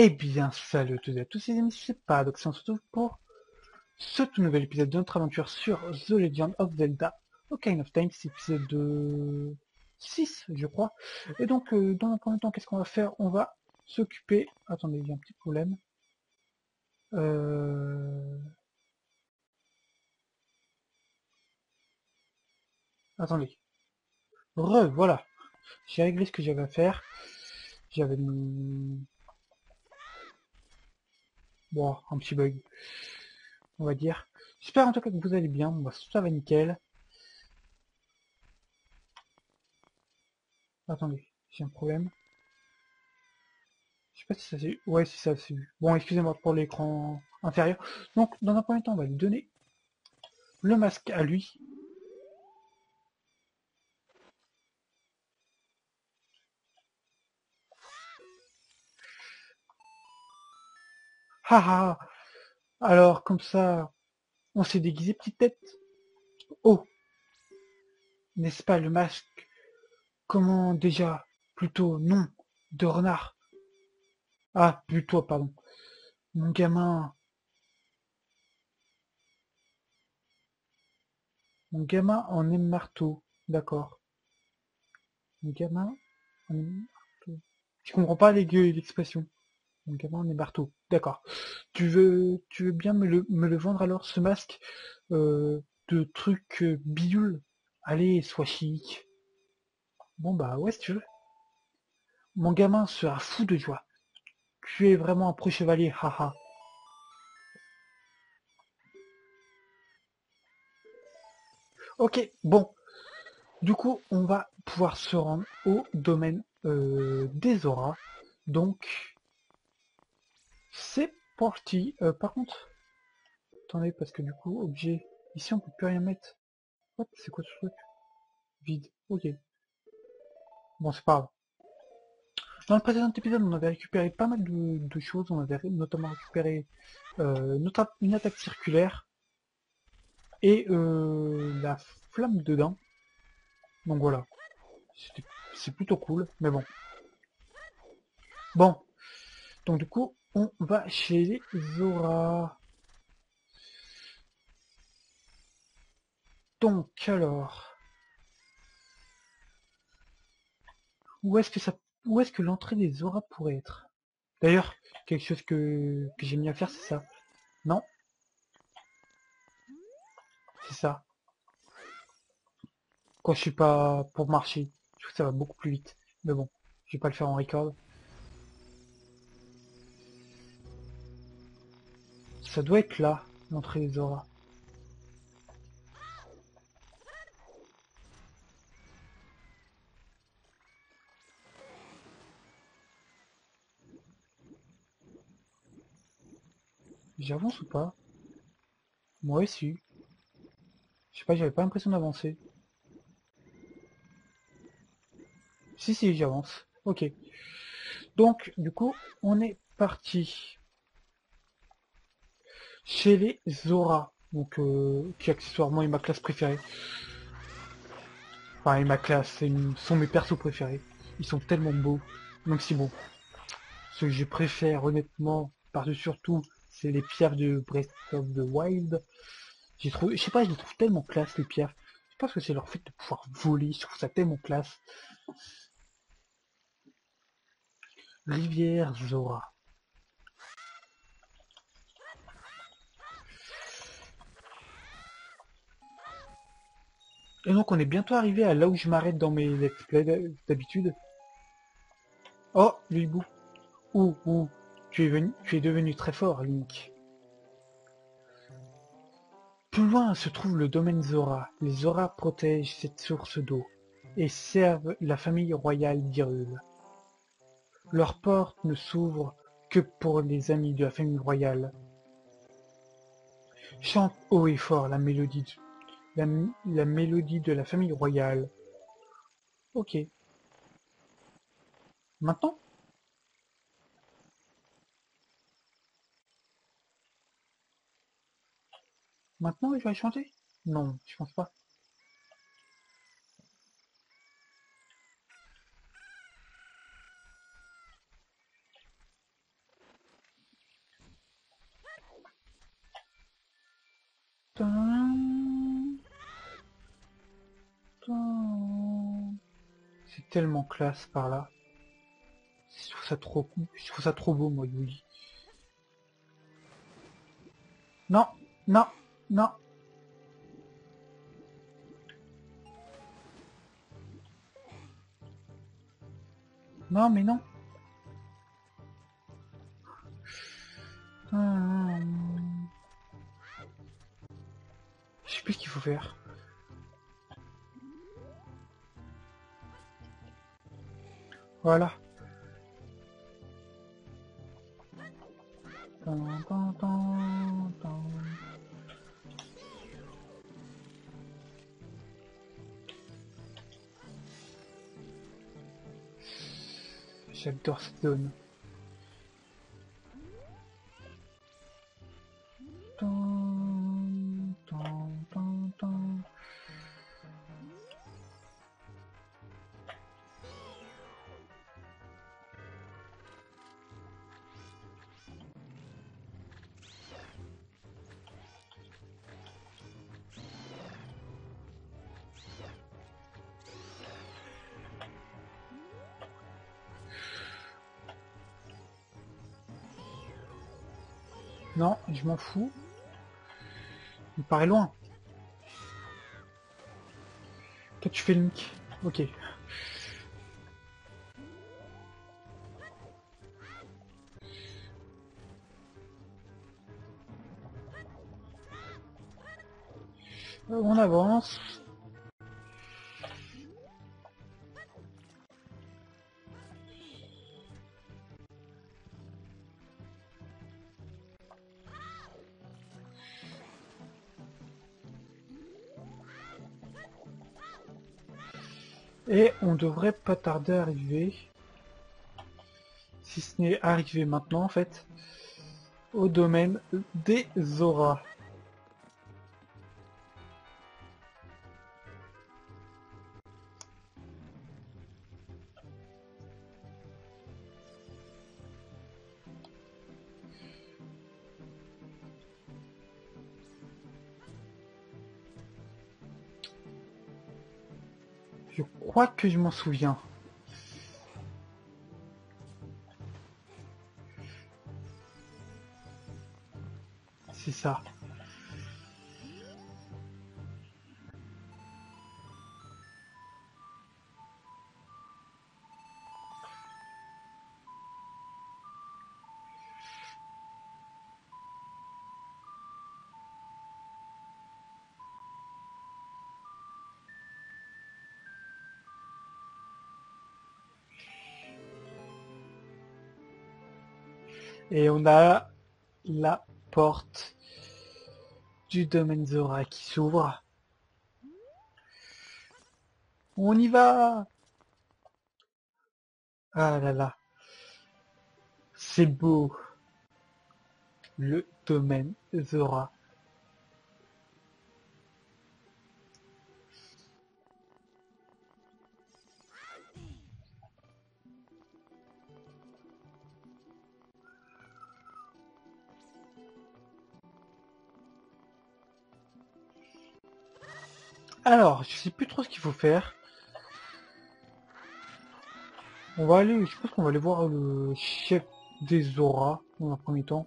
Eh bien, salut à tous et à tous c'est Paradox, on se retrouve pour ce tout nouvel épisode de notre aventure sur The Legend of Zelda Ocarina of Time, c'est épisode 6, je crois. Et donc, euh, dans un premier temps, qu'est-ce qu'on va faire? On va s'occuper... Attendez, il y a un petit problème. Euh... Attendez. Re, voilà. J'ai réglé ce que j'avais à faire. J'avais Bon, un petit bug, on va dire. J'espère en tout cas que vous allez bien, bah, ça va nickel. Attendez, j'ai un problème. Je sais pas si ça c'est... Ouais, si ça c'est Bon, excusez-moi pour l'écran inférieur. Donc, dans un premier temps, on va lui donner le masque à lui. Haha Alors, comme ça, on s'est déguisé petite tête. Oh N'est-ce pas le masque Comment déjà Plutôt non, de renard? Ah, plutôt, pardon. Mon gamin... Mon gamin en aime marteau. D'accord. Mon gamin en aime marteau. Je comprends pas l'expression? Mon gamin en aime marteau. D'accord. Tu veux, tu veux bien me le, me le vendre alors, ce masque euh, de trucs euh, bidule? Allez, sois chic. Bon bah ouais, si tu veux. Mon gamin sera fou de joie. Tu es vraiment un pro chevalier, haha. Ok, bon. Du coup, on va pouvoir se rendre au domaine euh, des auras. Donc, c'est parti. Euh, par contre, attendez, parce que du coup, objet, ici on peut plus rien mettre. C'est quoi ce truc? Vide. Ok. Bon, c'est pas grave. Dans le précédent épisode, on avait récupéré pas mal de, choses. On avait notamment récupéré euh, une attaque circulaire et euh, la flamme dedans. Donc voilà. C'est plutôt cool, mais bon. Bon. Donc du coup, on va chez les Zora. Donc alors, où est-ce que l'entrée des Zora pourrait être? D'ailleurs, quelque chose que, que j'ai mis à faire, c'est ça. Non? C'est ça. Quand je suis pas pour marcher, je trouve que ça va beaucoup plus vite. Mais bon, je vais pas le faire en record. Ça doit être là, l'entrée des auras. J'avance ou pas? Moi aussi. Je sais pas, j'avais pas l'impression d'avancer. Si, si, j'avance. Ok. Donc, du coup, on est parti chez les Zora, donc euh, qui accessoirement est ma classe préférée. Enfin, et ma classe, sont mes persos préférés. Ils sont tellement beaux, même si bon, ce que je préfère honnêtement, par-dessus surtout, c'est les pierres de Breath of the Wild. J'ai trouvé, je sais pas, je les trouve tellement classe les pierres. Je pense que c'est leur fait de pouvoir voler, je trouve ça tellement classe. Rivière Zora. Et donc on est bientôt arrivé à là où je m'arrête dans mes let's d'habitude. Oh, le hibou. Ouh, ouh, tu es, devenu très fort, Link. Plus loin se trouve le domaine Zora. Les Zora protègent cette source d'eau et servent la famille royale d'Hyrule. Leurs portes ne s'ouvrent que pour les amis de la famille royale. Chante haut et fort la mélodie la, mélodie de la famille royale. Ok. Maintenant? Maintenant, il va chanter? Non, je pense pas. Tellement classe par là. Je trouve ça trop, je trouve ça trop beau, moi. Non, non, non. Non, mais non. Je sais plus ce qu'il faut faire. Voilà. J'adore cette zone. Non, je m'en fous. Il paraît loin. Fais Link. Ok. Devrait pas tarder à arriver, si ce n'est arrivé maintenant en fait, au domaine des auras. Crois que je m'en souviens. Et on a la porte du domaine Zora qui s'ouvre. On y va Ah là là. C'est beau. Le domaine Zora. Alors, je sais plus trop ce qu'il faut faire. On va aller, je pense qu'on va aller voir le chef des auras dans un premier temps.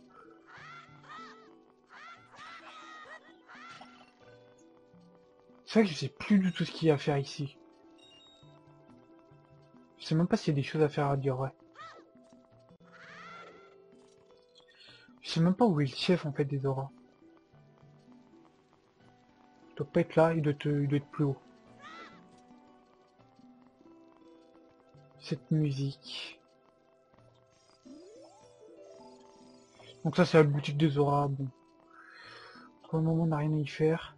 C'est vrai que je sais plus du tout ce qu'il y a à faire ici. Je sais même pas s'il y a des choses à faire à dire, ouais. Je sais même pas où est le chef en fait des auras. Il doit pas être là, il doit, être plus haut. Cette musique. Donc ça c'est la boutique des auras, bon. Pour le moment on n'a rien à y faire.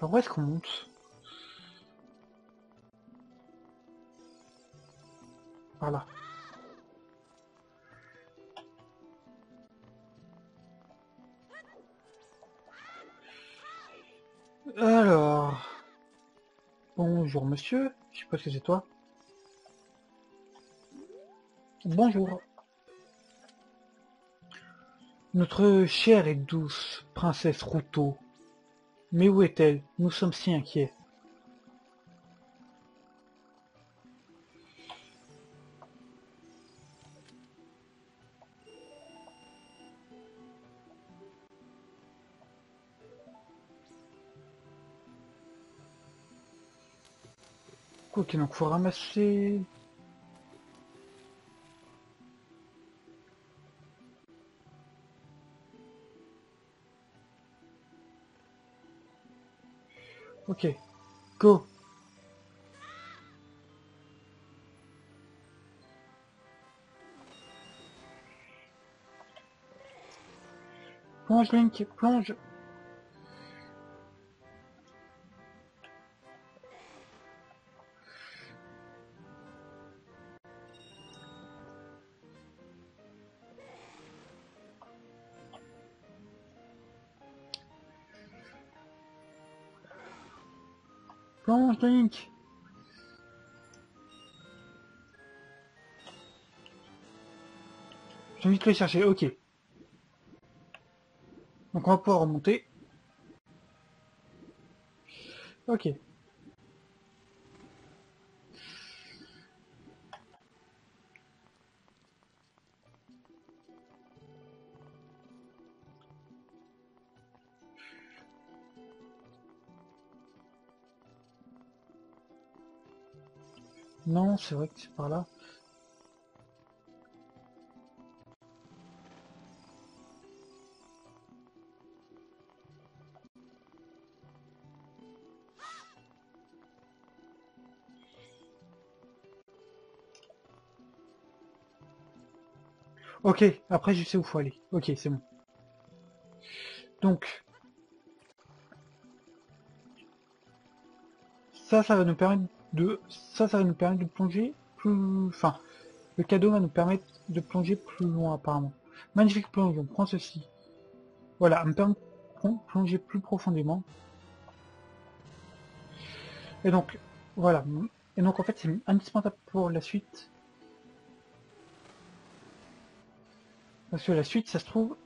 Alors où est-ce qu'on monte? Voilà. Alors... Bonjour monsieur, je sais pas si c'est toi. Bonjour. Notre chère et douce princesse Routeau. Mais où est-elle? Nous sommes si inquiets. Qu'il en faut ramasser Ok. Go. Plonge, Link, plonge. J'ai envie de le chercher, ok. Donc on va pouvoir remonter. Ok. Non, c'est vrai que c'est par là. Ok, après je sais où faut aller. Ok, c'est bon. Donc, ça, ça va nous permettre de, ça, ça va nous permettre de plonger plus, enfin, le cadeau va nous permettre de plonger plus loin apparemment. Magnifique plongeon, prends ceci. Voilà, me permet de plonger plus profondément. Et donc, voilà. Et donc en fait, c'est indispensable pour la suite Parce que la suite, ça se trouve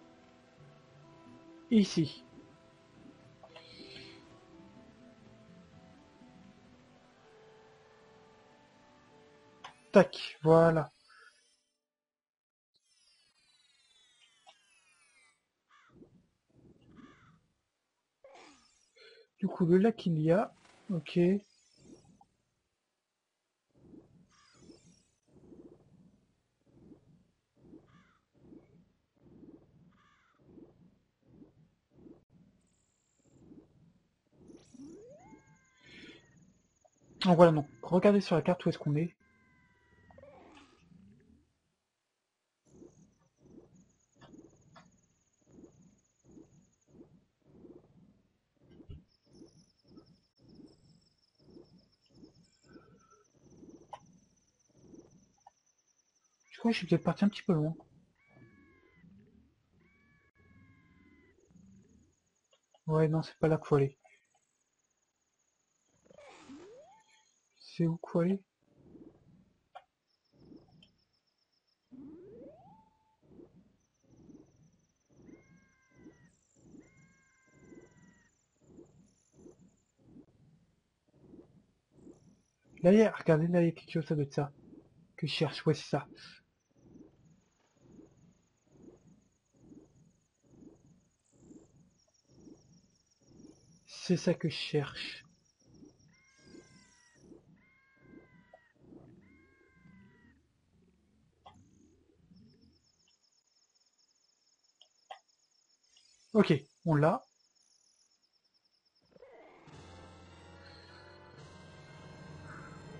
ici. Voilà. Du coup, le lac il y a, ok. Donc voilà, donc regardez sur la carte où est-ce qu'on est. Je suis peut-être parti un petit peu loin. Ouais, non, c'est pas là qu'il faut aller. C'est où quoi aller? Là, regardez, là, il y a quelque chose, ça doit être ça. Que je cherche, ouais, c'est ça. C'est ça que je cherche. Ok, on l'a.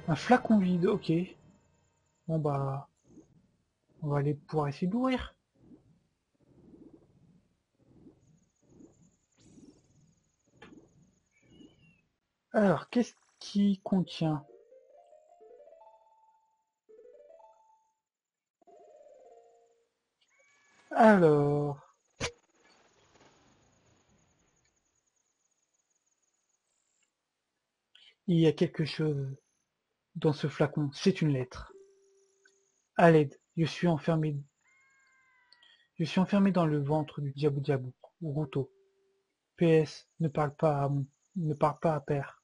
Un flacon vide, ok. Bon bah... On va aller pouvoir essayer d'ouvrir. Alors, qu'est-ce qui contient? Alors... Il y a quelque chose dans ce flacon, c'est une lettre. À l'aide, je suis enfermé. Je suis enfermé dans le ventre du diabou diabou, ou. PS, ne parle pas à mon... ne parle pas à père.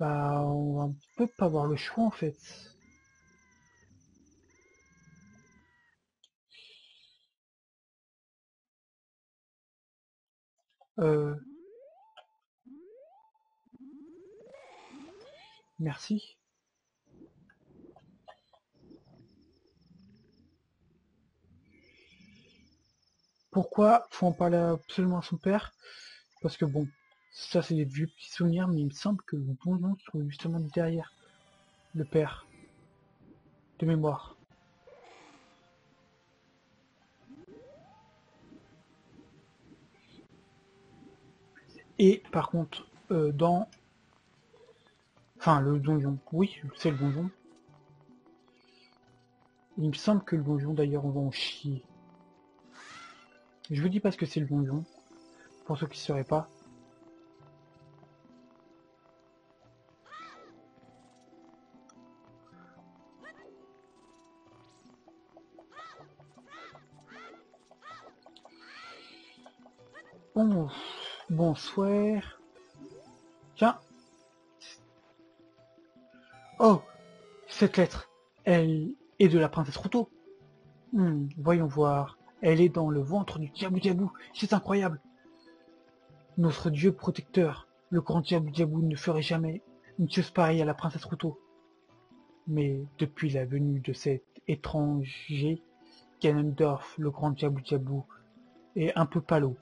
Bah, on peut pas avoir le choix en fait. Euh... Merci. Pourquoi faut en parler absolument à son père? Parce que bon, ça c'est des vieux petits souvenirs, mais il me semble que le bonjon se trouve justement derrière le père. De mémoire. Et par contre, euh, dans... Enfin, le donjon. Oui, c'est le donjon. Il me semble que le donjon, d'ailleurs, on va en chier. Je vous dis parce que c'est le donjon. Pour ceux qui ne sauraient pas. Bon, bonsoir. Tiens. Oh, cette lettre, elle est de la princesse Ruto. Hmm, voyons voir. Elle est dans le ventre du Diabou Diabou. C'est incroyable. Notre dieu protecteur, le grand Diabou Diabou, ne ferait jamais une chose pareille à la princesse Ruto. Mais depuis la venue de cet étranger, Ganondorf, le grand Diabou Diabou, est un peu palo.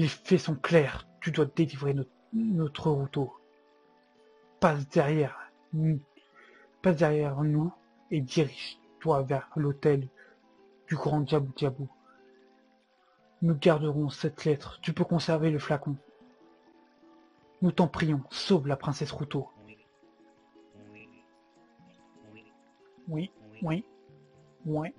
Les faits sont clairs. Tu dois délivrer notre, notre Passe derrière, passe derrière nous et dirige-toi vers l'hôtel du grand Diabou Diabou. Nous garderons cette lettre. Tu peux conserver le flacon. Nous t'en prions, sauve la princesse Ruto. Oui, oui, oui.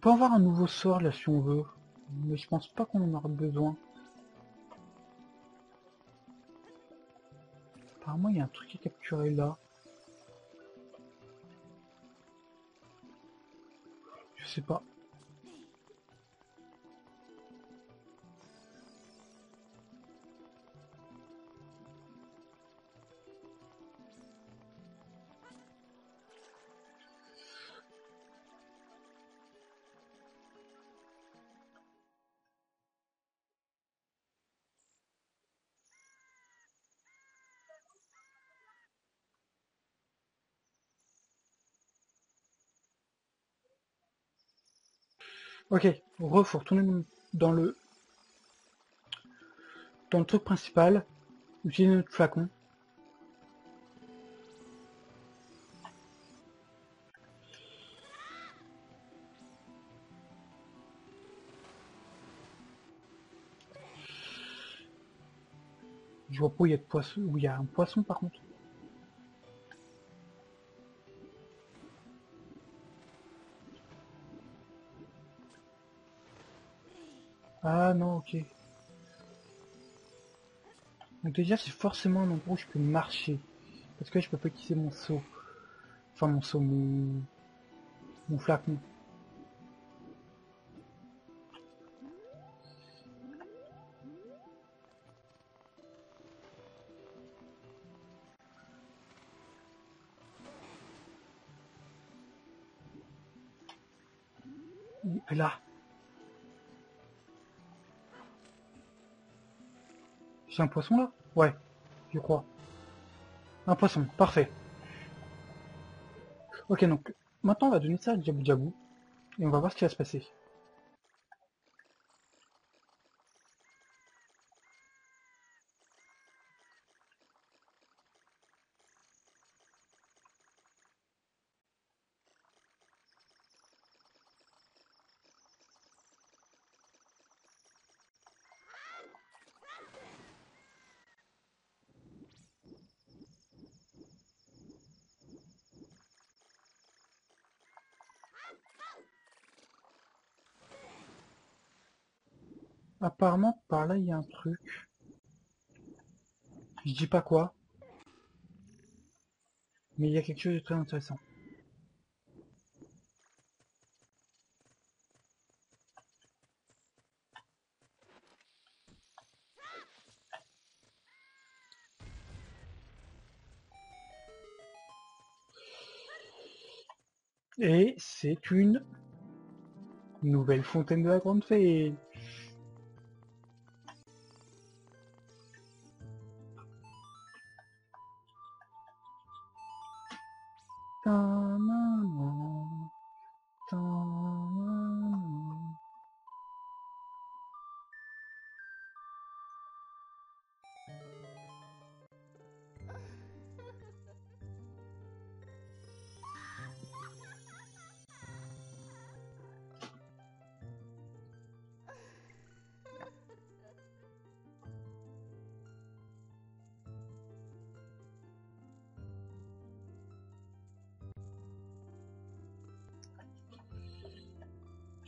Peut avoir un nouveau sort là si on veut, mais je pense pas qu'on en aura besoin. Apparemment il y a un truc à capturer là. Je sais pas. Ok, re, faut retourner dans le dans le truc principal, utiliser notre flacon. Je vois pas où il y a de poisson, où il y a un poisson par contre. Ah non, ok. Donc déjà c'est forcément un endroit où je peux marcher. Parce que je peux pas utiliser mon saut. Enfin mon saut, mon... Mon flacon. Là. Un poisson là? Ouais, je crois. Un poisson, parfait. Ok, donc maintenant on va donner ça à Djabou Djabou et on va voir ce qui va se passer. Apparemment, par là, il y a un truc. Je dis pas quoi. Mais il y a quelque chose de très intéressant. Et c'est une nouvelle fontaine de la Grande Fée. 어,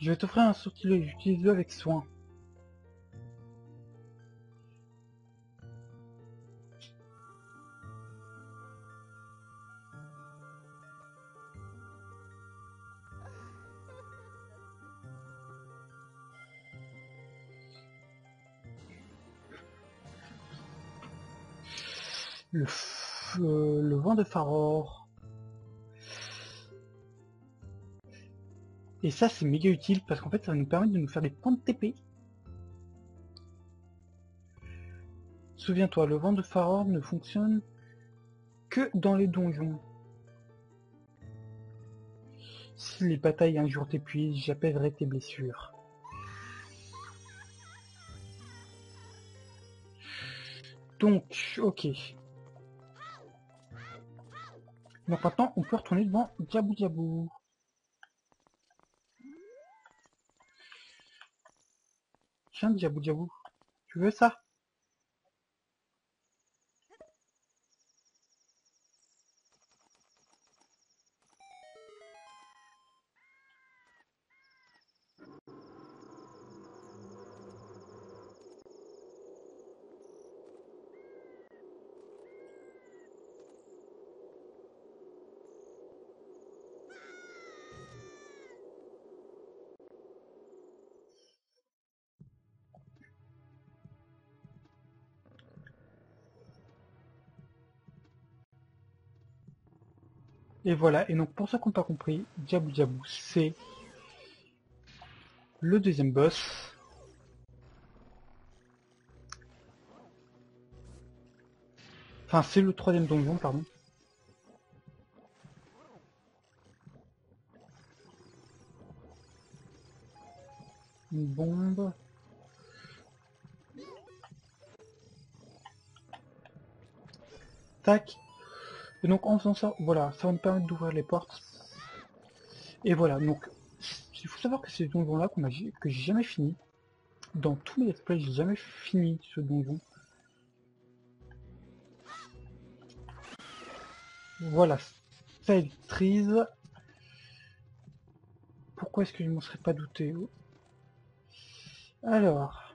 Je vais t'offrir un sortilège, utilise-le avec soin. Le, euh, le vent de Faror. Et ça, c'est méga utile parce qu'en fait, ça va nous permettre de nous faire des points de TP. Souviens-toi, le vent de Faror ne fonctionne que dans les donjons. Si les batailles un jour t'épuisent, j'appellerai tes blessures. Donc, ok. Donc maintenant, on peut retourner devant Diabou Diabou. Tiens, Diabou Diabou, tu veux ça? Et voilà, et donc pour ceux qui n'ont pas compris, Diabou Diabou, c'est le deuxième boss. Enfin, c'est le troisième donjon, pardon. Une bombe. Tac. Et donc en faisant ça, voilà, ça va nous permettre d'ouvrir les portes. Et voilà, donc il faut savoir que c'est ce donjon là qu'on a que j'ai jamais fini. Dans tous mes let's j'ai jamais fini ce donjon. Voilà, ça électrise. Pourquoi est-ce que je m'en serais pas douté? Alors.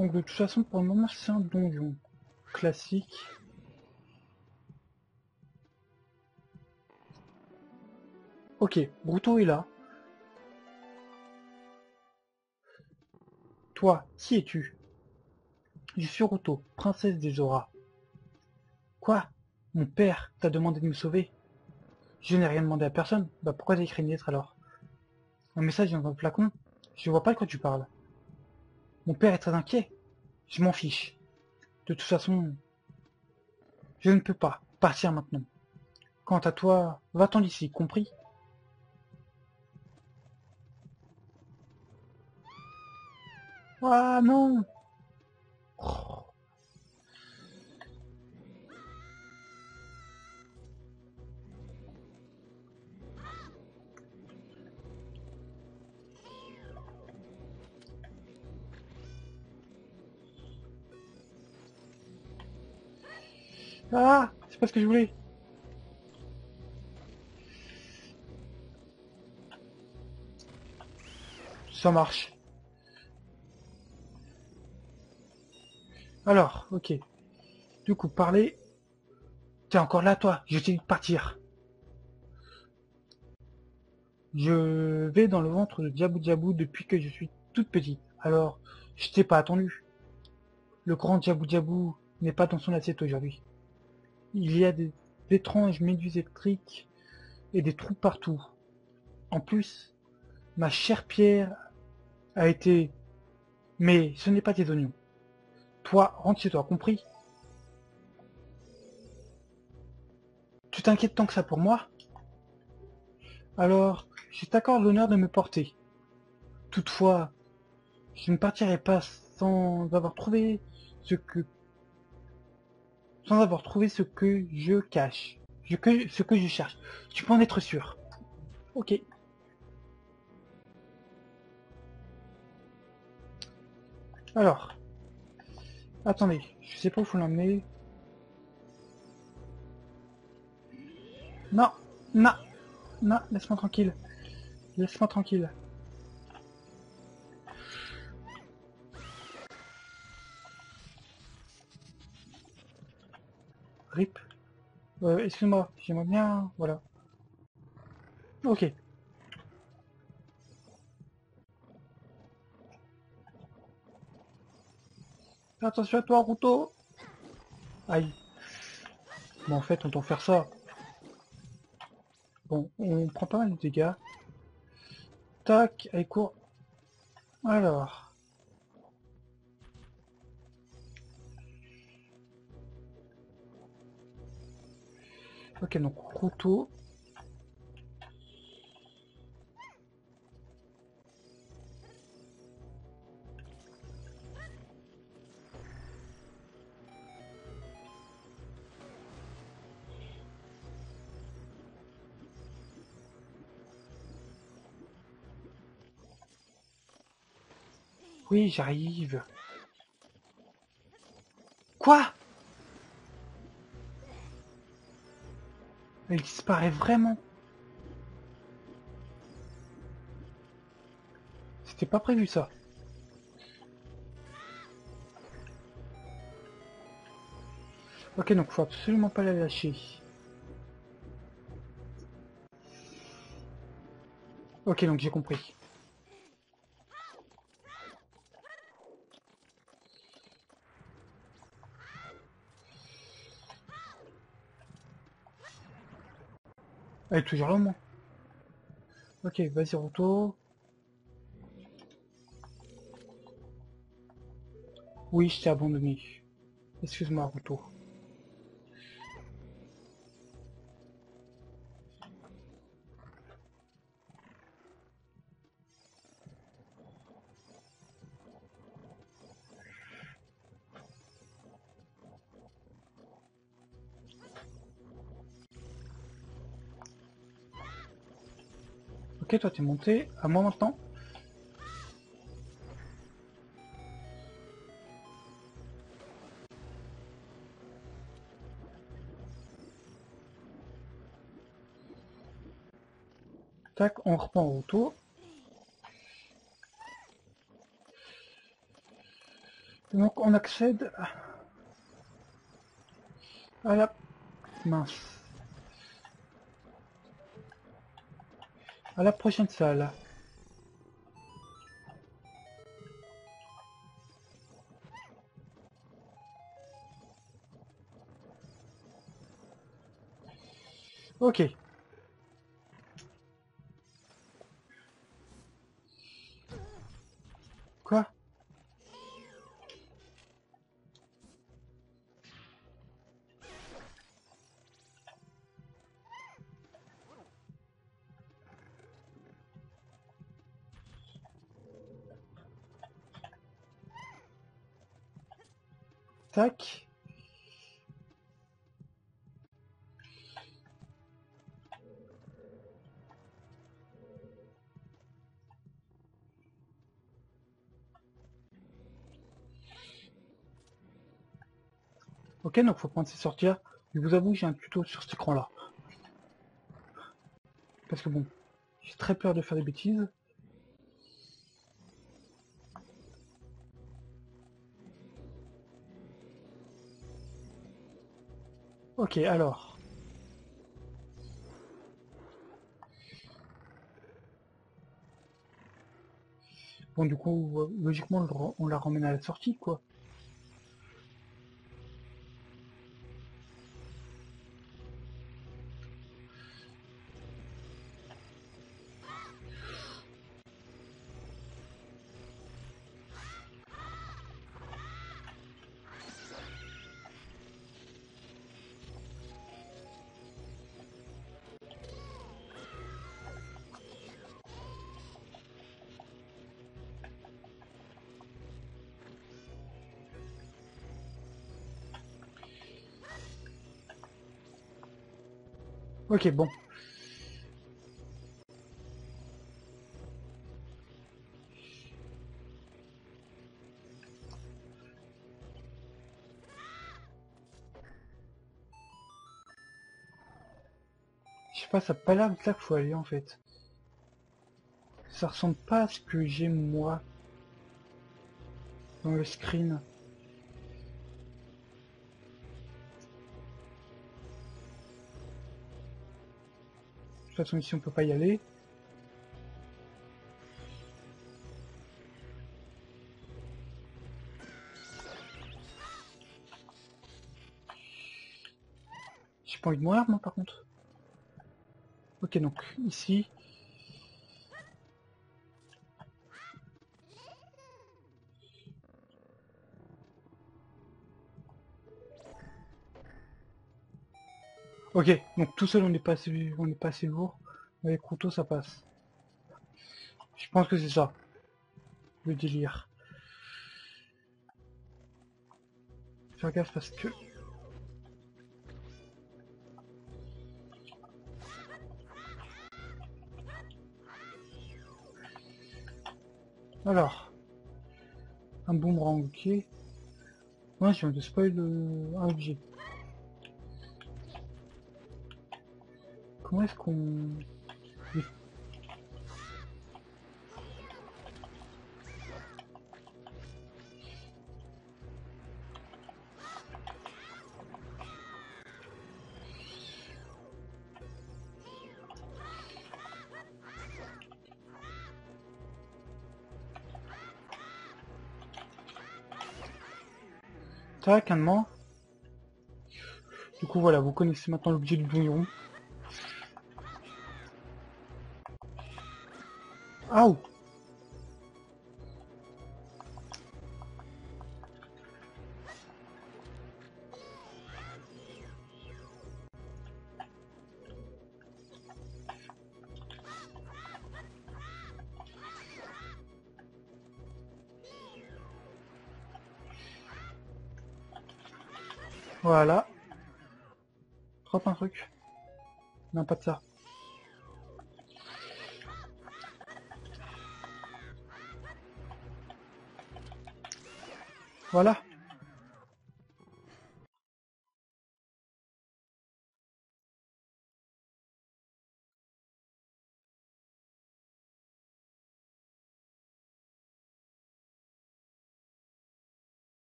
Donc de toute façon, pour le moment, c'est un donjon classique. Ok, Bruto est là. Toi, qui es-tu? Je suis Ruto, princesse des auras. Quoi? Mon père t'a demandé de me sauver? Je n'ai rien demandé à personne. Bah pourquoi t'as écrit une lettre alors? Un message dans un flacon? Je vois pas de quoi tu parles. Mon père est très inquiet. Je m'en fiche. De toute façon, je ne peux pas partir maintenant. Quant à toi, va-t'en d'ici, compris? Ah non Oh. Ah C'est pas ce que je voulais Ça marche. Alors, ok. Du coup, parler... T'es encore là, toi Je t'ai de partir. Je vais dans le ventre de Djabou Djabou depuis que je suis toute petite. Alors, je t'ai pas attendu. Le grand Djabou Djabou n'est pas dans son assiette aujourd'hui. Il y a des étranges méduses électriques et des trous partout. En plus, ma chère Pierre a été... Mais ce n'est pas des oignons. Toi, rentre chez toi, compris? Tu t'inquiètes tant que ça pour moi? Alors, je t'accorde l'honneur de me porter. Toutefois, je ne partirai pas sans avoir trouvé ce que sans avoir trouvé ce que je cache, ce que, je cherche. Tu peux en être sûr. Ok. Alors, attendez, je sais pas où faut l'emmener. Non, non, non, laisse-moi tranquille. Laisse-moi tranquille. Rip. Euh, excuse-moi, j'aimerais bien... Voilà. Ok. Attention à toi, Routo Aïe. Bon, en fait, on doit faire ça. Bon, on prend pas mal de dégâts. Tac, allez, court. Alors... Ok, donc couteau. Oui, j'arrive. Quoi? Elle disparaît vraiment. C'était pas prévu ça. Ok, donc faut absolument pas la lâcher. Ok, donc j'ai compris. Elle est toujours là, moi. Ok, vas-y, Routo. Oui, je t'ai abandonné. Excuse-moi, Routo. Ok, toi t'es monté. À moi maintenant. Tac, on reprend au retour. Donc on accède à la mince. À la prochaine salle. Ok. Tac. Ok, donc faut prendre ses sortir Je vous avoue, j'ai un tuto sur cet écran-là. Parce que bon, j'ai très peur de faire des bêtises. Ok, alors. Bon, du coup, logiquement, on la ramène à la sortie, quoi. Ok, bon. Je sais pas, ça pas l'air de là qu'il faut aller en fait. Ça ressemble pas à ce que j'ai moi dans le screen. Façon ici on peut pas y aller. J'ai pas envie de mourir moi par contre. Ok donc ici. Ok, donc tout seul on n'est pas assez, on n'est pas assez lourd. Avec couteau ça passe. Je pense que c'est ça. Le délire. Faire gaffe parce que... Alors. Un boomerang, ok. Ouais, je viens de spoil un objet. Comment est-ce qu'on... Tac, un Du coup voilà, vous connaissez maintenant l'objet du bouillon. Au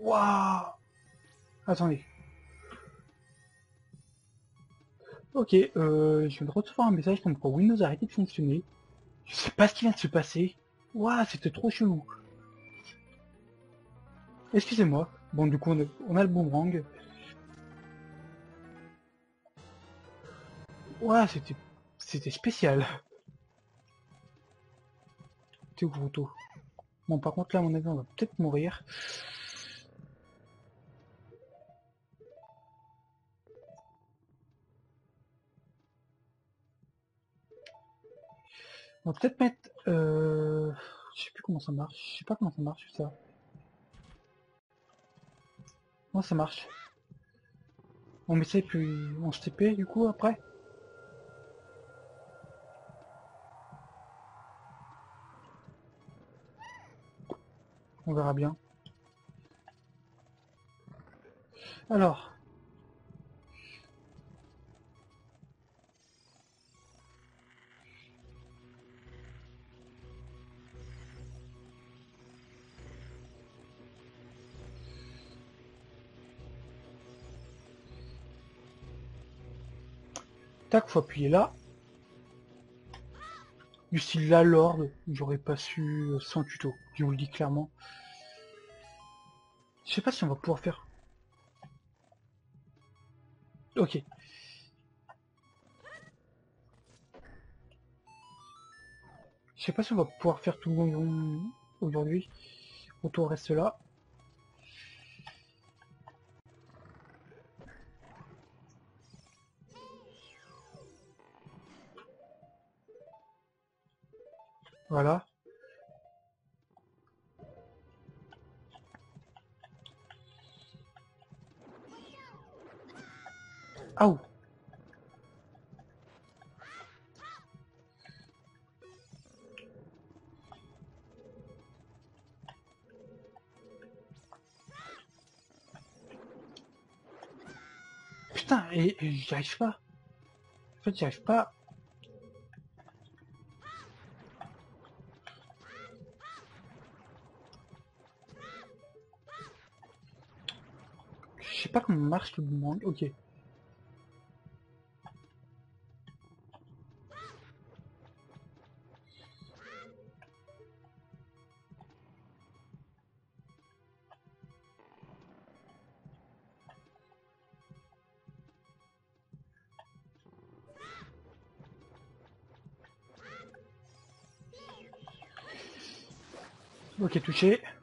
Waouh Attendez. Ok, euh, je viens de recevoir un message comme quoi Windows a arrêté de fonctionner. Je sais pas ce qui vient de se passer. Waouh, c'était trop chelou. Excusez-moi. Bon, du coup, on a, le boomerang. Waouh, c'était... C'était spécial. T'es Bon, par contre, là, mon avis, on va peut-être mourir. On va peut-être mettre... Euh, je sais plus comment ça marche. Je sais pas comment ça marche ça. Moi ça marche? On met ça et puis on se TP du coup après? On verra bien. Alors, Tac, faut appuyer là. Du style la Lord, j'aurais pas su euh, sans tuto, je vous le dis clairement. Je sais pas si on va pouvoir faire... Ok. Je sais pas si on va pouvoir faire tout le monde aujourd'hui. Auto reste là. Voilà. Ah Putain, et, et j'y arrive pas. En fait, j'y arrive pas pas comment marche le boomerang. Ok. Ok, touché. Touché.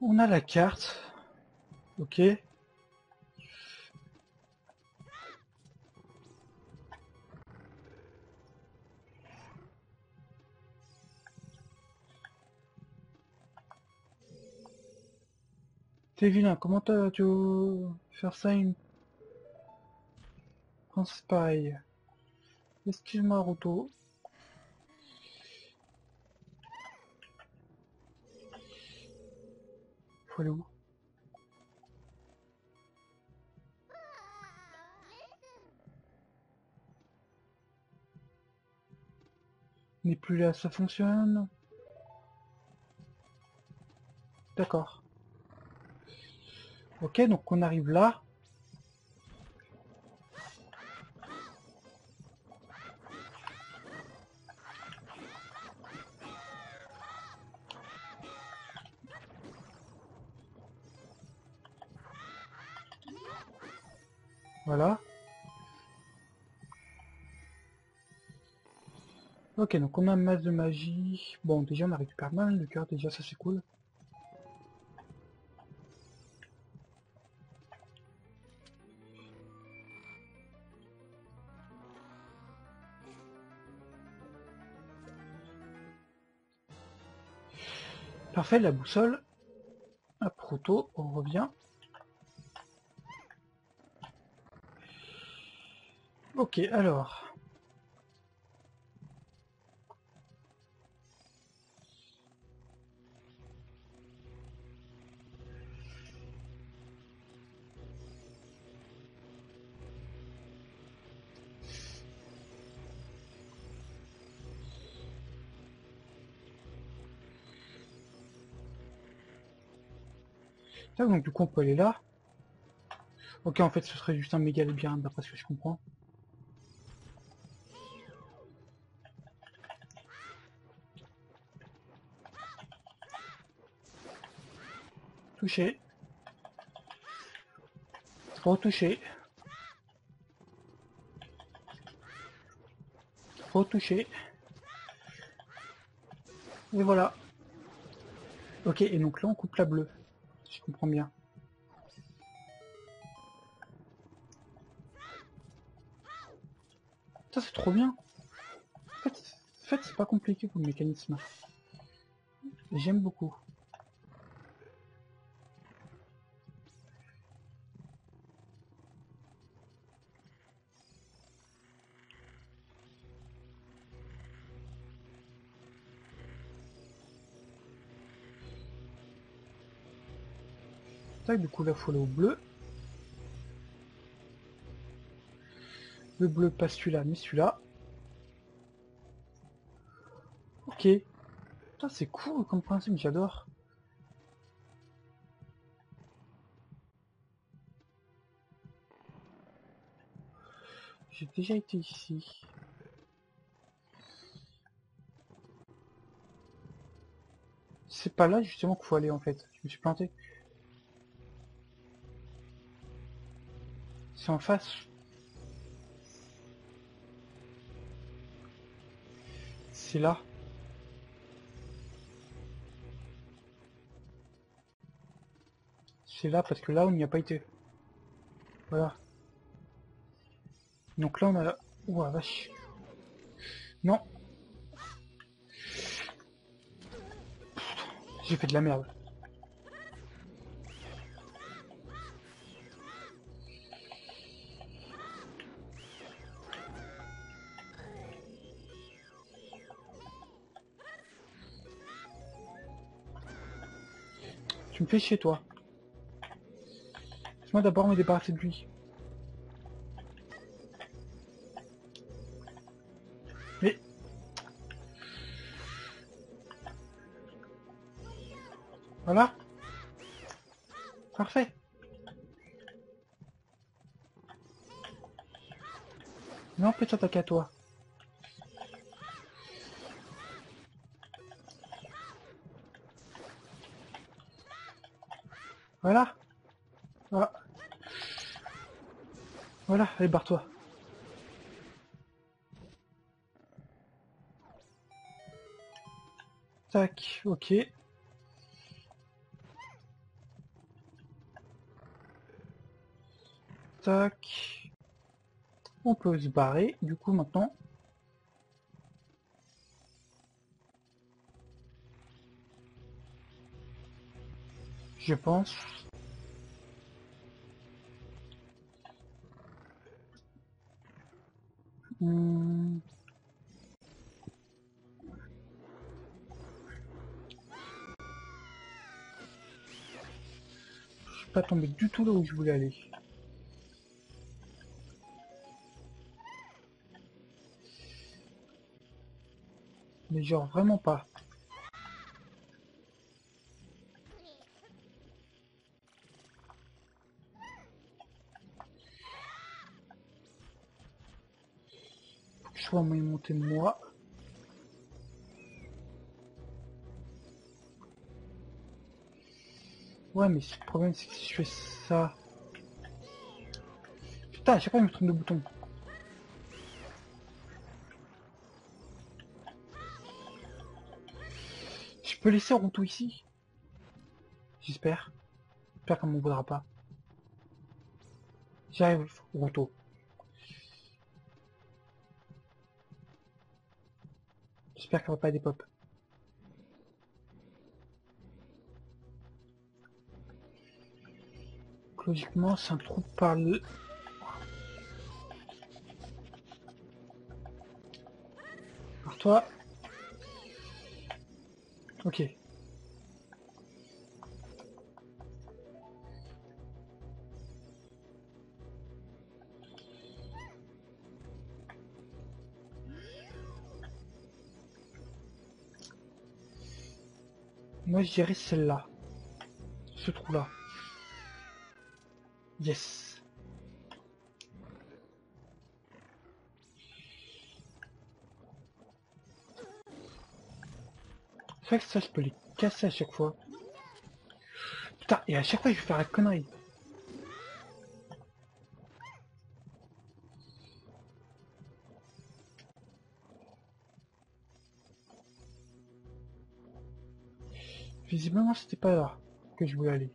On a la carte. Ok. T'es vilain, comment tu veux faire ça une... pense pareil. Excuse-moi, Roto. Faut aller où? N'est plus là, ça fonctionne? D'accord. Ok, donc on arrive là. Voilà. Ok, donc on a masse de magie. Bon, déjà on a récupéré mal de cœur, déjà ça c'est cool. Parfait, la boussole. À proto, on revient. Ok, alors. Ah, donc du coup on peut aller là. Ok, en fait ce serait juste un méga labyrinthe d'après ce que je comprends. Touché. Retouché. Retouché. Et voilà. Ok, et donc là on coupe la bleue. Ça c'est trop bien. En fait, en fait c'est pas compliqué comme mécanisme. J'aime beaucoup. Du coup la au bleu. Le bleu pas celui-là, mais celui-là. Ok. c'est cool comme principe, j'adore. J'ai déjà été ici. C'est pas là justement qu'il faut aller en fait. Je me suis planté. C'est en face. C'est là. C'est là parce que là on n'y a pas été. Voilà. Donc là on a... Ouah vache. Non. J'ai fait de la merde. Tu me fais chez toi. Laisse-moi d'abord me débarrasser de lui. Mais... Voilà. Parfait. Non, peut s'attaquer à toi. Allez, barre-toi. Tac, ok. Tac. On peut se barrer, du coup, maintenant. je pense. Hmm. Je suis pas tombé du tout là où je voulais aller. Mais genre vraiment pas. Soit moyen monter moi. Ouais, mais le problème, c'est que si je fais ça... Putain, à chaque fois, il me trompe de bouton. Je peux laisser Ronto ici? J'espère. J'espère qu'on m'en voudra pas. J'arrive, Ronto. J'espère n'y aura pas des pop. Logiquement, c'est un trou par le... Par toi. Ok. Moi, je dirais celle-là. Ce trou-là. Yes. C'est vrai que ça, je peux les casser à chaque fois. Putain, et à chaque fois, je vais faire la connerie. C'était pas là que je voulais aller.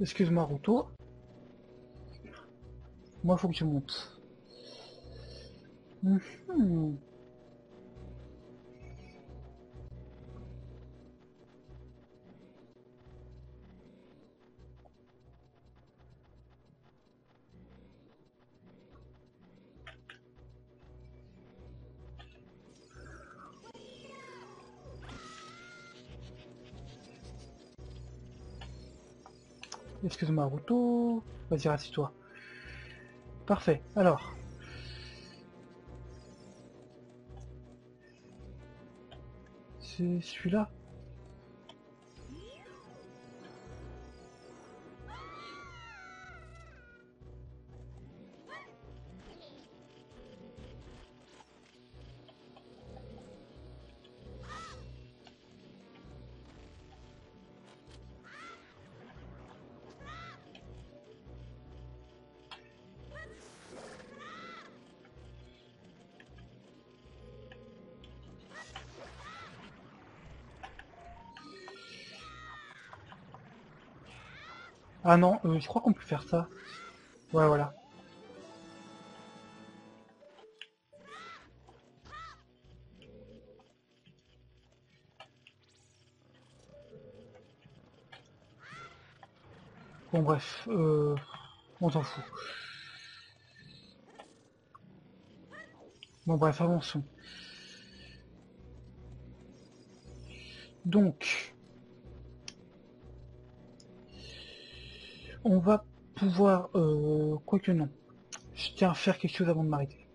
Excuse-moi, Ruto. Moi, faut que je monte. Mhm. Excuse-moi, Ruto. Vas-y, rassis-toi. Parfait. Alors. C'est celui-là Ah non, euh, je crois qu'on peut faire ça. Ouais, voilà. Bon bref, euh, on s'en fout. Bon bref, avançons. Donc, on va pouvoir... Euh, quoique non. Je tiens à faire quelque chose avant de m'arrêter.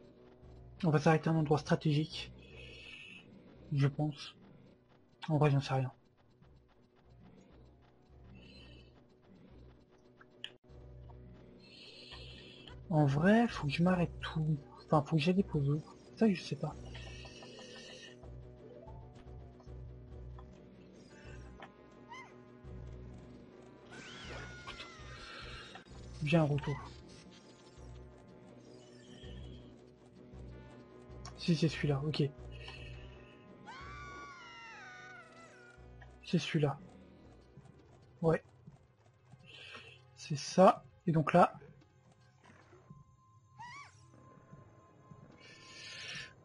On va s'arrêter à un endroit stratégique. Je pense. En vrai, j'en sais rien. En vrai, faut que je m'arrête tout. Enfin, faut que j'aille pauses. Ça, je sais pas. Viens, retour. Si, c'est celui-là, ok. C'est celui-là. Ouais. C'est ça. Et donc là...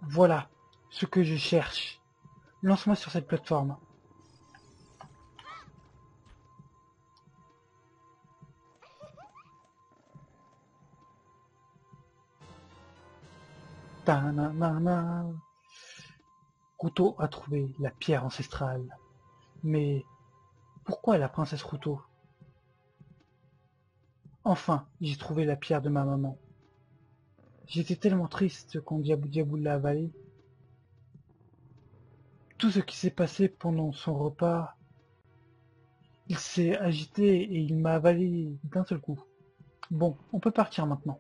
Voilà ce que je cherche. Lance-moi sur cette plateforme. Ruto a trouvé la pierre ancestrale. Mais pourquoi la princesse Ruto Enfin, j'ai trouvé la pierre de ma maman. J'étais tellement triste quand Diabou Diabou l'a avalée. Tout ce qui s'est passé pendant son repas, il s'est agité et il m'a avalé d'un seul coup. Bon, on peut partir maintenant.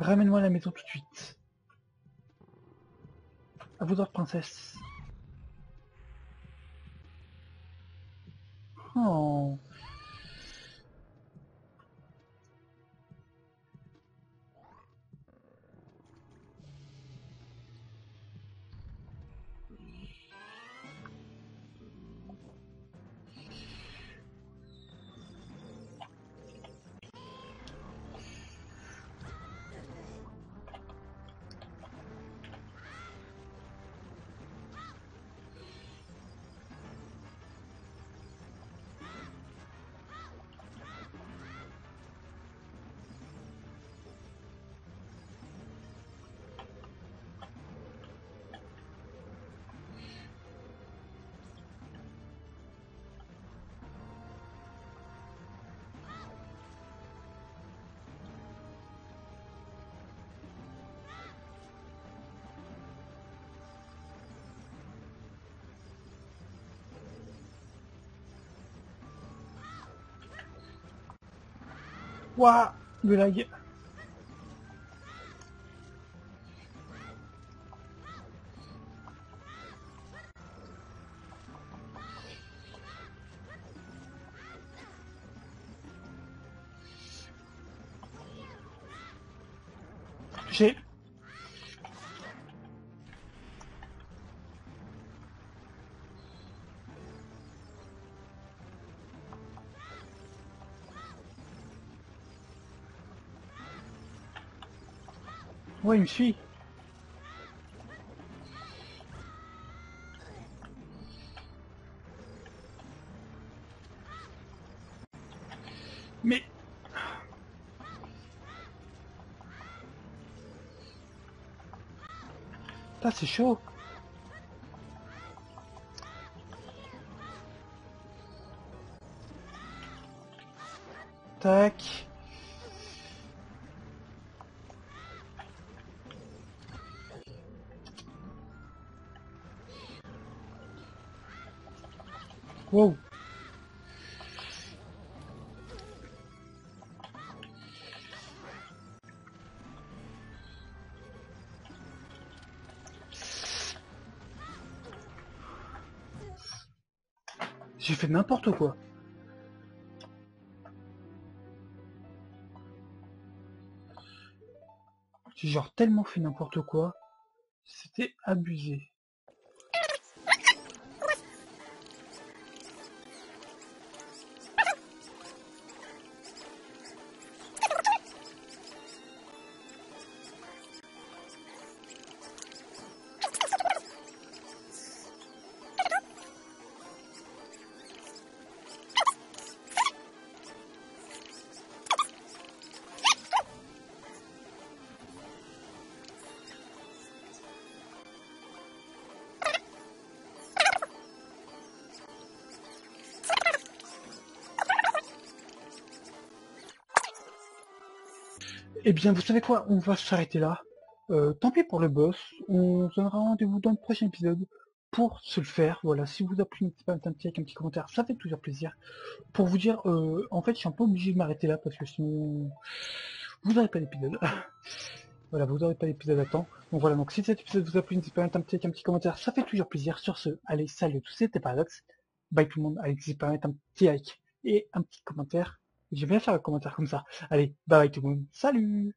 Ramène-moi à la maison tout de suite. À vous autres, princesse. Oh. Ouah Le lag. Ouais, il me suit. Mais... Ça c'est chaud. Tac. Wow. J'ai fait n'importe quoi. J'ai genre tellement fait n'importe quoi. C'était abusé. Eh bien, vous savez quoi? On va s'arrêter là. Euh, tant pis pour le boss. On se donnera rendez-vous dans le prochain épisode pour se le faire. Voilà, si vous avez plu, n'hésitez pas à mettre un petit, avec un petit commentaire, ça fait toujours plaisir. Pour vous dire, euh, en fait, je suis un peu obligé de m'arrêter là parce que sinon, vous n'aurez pas d'épisode. voilà, vous n'aurez pas d'épisode à temps. Donc voilà, donc si cet épisode vous a plu, n'hésitez pas à mettre un petit, avec un petit commentaire, ça fait toujours plaisir. Sur ce, allez, salut à tous, c'était Paradox. Bye tout le monde. Allez, n'hésitez pas à mettre un petit like et un petit commentaire. Vais bien faire un commentaire comme ça. Allez, bye bye tout le monde. Salut